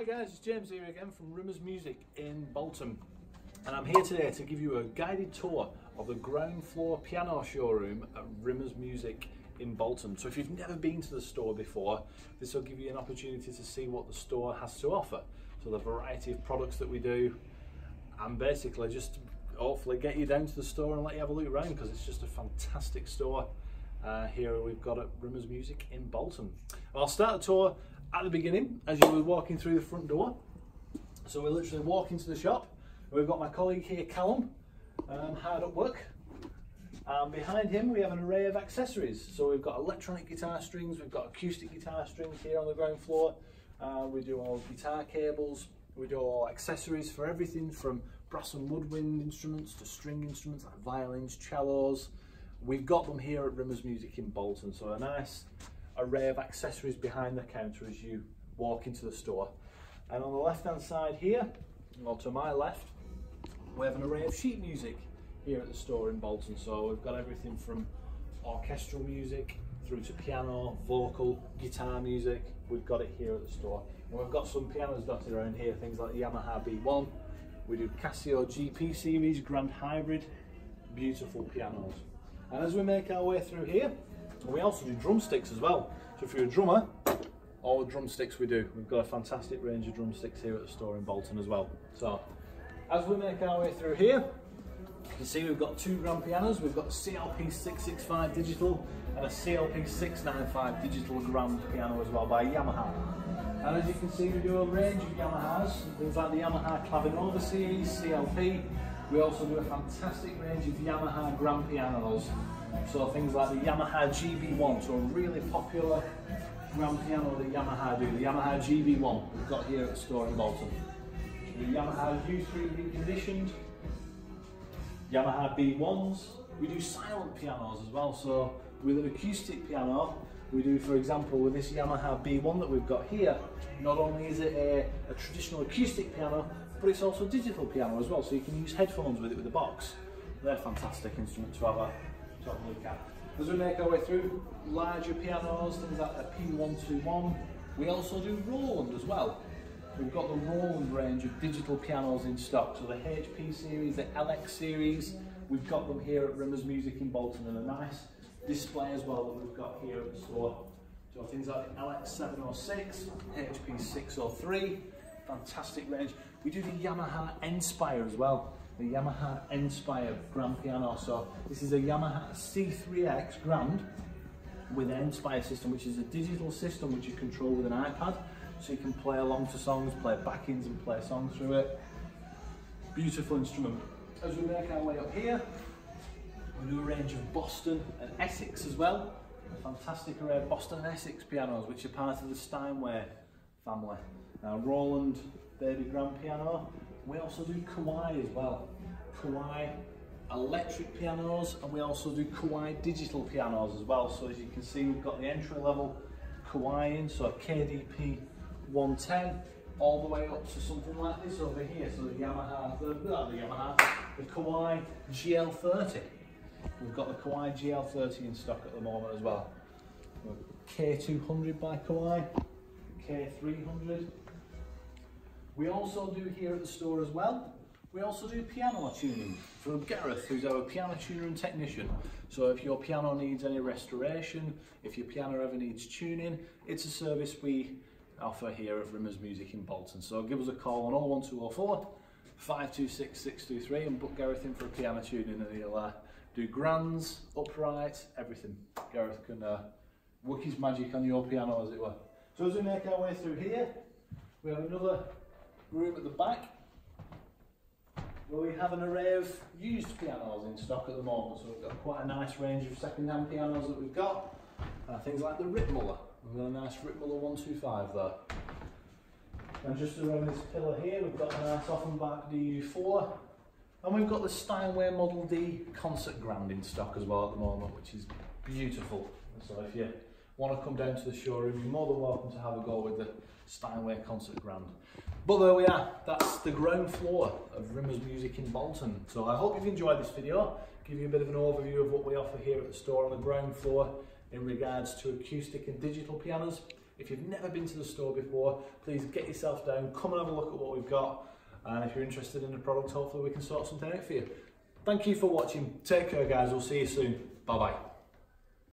Hi guys, it's James here again from Rimmers Music in Bolton and I'm here today to give you a guided tour of the ground floor piano showroom at Rimmers Music in Bolton. So if you've never been to the store before, this will give you an opportunity to see what the store has to offer. So the variety of products that we do and basically just hopefully get you down to the store and let you have a look around because it's just a fantastic store uh, here we've got at Rimmers Music in Bolton. I'll start the tour at the beginning as you were walking through the front door. So we're literally walking into the shop. We've got my colleague here, Callum, um, hard at work. And behind him we have an array of accessories. So we've got electronic guitar strings, we've got acoustic guitar strings here on the ground floor. Uh, we do all guitar cables, we do all accessories for everything from brass and woodwind instruments to string instruments like violins, cellos. We've got them here at Rimmers Music in Bolton, so a nice array of accessories behind the counter as you walk into the store. And on the left hand side here, or to my left, we have an array of sheet music here at the store in Bolton. So we've got everything from orchestral music through to piano, vocal, guitar music. We've got it here at the store. And we've got some pianos dotted around here, things like the Yamaha B1. We do Casio GP series, Grand Hybrid, beautiful pianos. And as we make our way through here, we also do drumsticks as well. So if you're a drummer, all the drumsticks we do. We've got a fantastic range of drumsticks here at the store in Bolton as well. So as we make our way through here, you can see we've got two grand pianos. We've got a CLP 665 digital and a CLP 695 digital grand piano as well by Yamaha. And as you can see, we do a range of Yamahas, things like the Yamaha Clavinova series, CLP. We also do a fantastic range of Yamaha grand pianos. So things like the Yamaha GB1, so a really popular grand piano that Yamaha do, the Yamaha GB1 we've got here at the store in Bolton. The Yamaha U3 reconditioned, Yamaha B1s. We do silent pianos as well, so with an acoustic piano, we do, for example, with this Yamaha B1 that we've got here, not only is it a, a traditional acoustic piano, but it's also a digital piano as well, so you can use headphones with it with the box. They're fantastic instruments to have a, to have a look at. As we make our way through larger pianos, things like the P121, we also do Roland as well. We've got the Roland range of digital pianos in stock, so the HP series, the LX series, we've got them here at Rimmers Music in Bolton and a nice display as well that we've got here at the store. So things like the LX706, HP 603, fantastic range. We do the Yamaha Enspire as well, the Yamaha Enspire Grand Piano. So this is a Yamaha C3X Grand with an Enspire system, which is a digital system which you control with an iPad. So you can play along to songs, play backings and play songs through it. Beautiful instrument. As we make our way up here, a range of Boston and Essex as well. A fantastic array of Boston and Essex pianos, which are part of the Steinway family. Now Roland Baby Grand Piano. We also do Kawai as well. Kawai electric pianos and we also do Kawai digital pianos as well. So as you can see, we've got the entry level Kawai in, so a KDP 110 all the way up to something like this over here. So the Yamaha, the, the Yamaha, the Kawai GL30. We've got the Kawai GL30 in stock at the moment as well. K200 by Kawai, K300. We also do here at the store as well, we also do piano tuning from Gareth, who's our piano tuner and technician. So if your piano needs any restoration, if your piano ever needs tuning, it's a service we offer here at Rimmers Music in Bolton. So give us a call on 01204 526 623 and book Gareth in for a piano tuning and he'll uh, do grands, uprights, everything. Gareth can uh, work his magic on your piano as it were. So as we make our way through here, we have another room at the back where we have an array of used pianos in stock at the moment. So we've got quite a nice range of second-hand pianos that we've got. Uh, things like the Ritmuller. We've got a nice Ritmuller 125 there. And just around this pillar here, we've got a nice Offenbach DU4. And we've got the Steinway Model D Concert Grand in stock as well at the moment, which is beautiful. So if you want to come down to the showroom, you're more than welcome to have a go with the Steinway Concert Grand. But there we are, that's the ground floor of Rimmers Music in Bolton. So I hope you've enjoyed this video, give you a bit of an overview of what we offer here at the store on the ground floor in regards to acoustic and digital pianos. If you've never been to the store before, please get yourself down, come and have a look at what we've got. And if you're interested in the product, hopefully we can sort something out for you. Thank you for watching. Take care, guys. We'll see you soon. Bye bye.